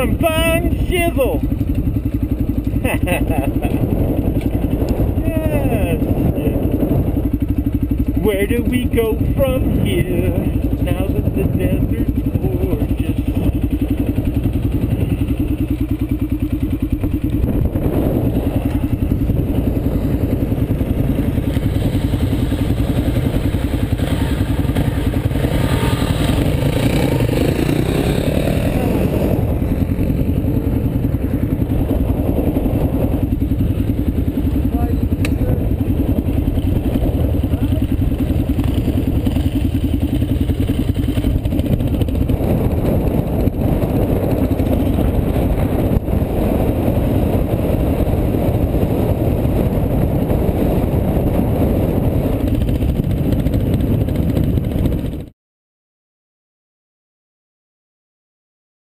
some fine shizzle. yes. Where do we go from here?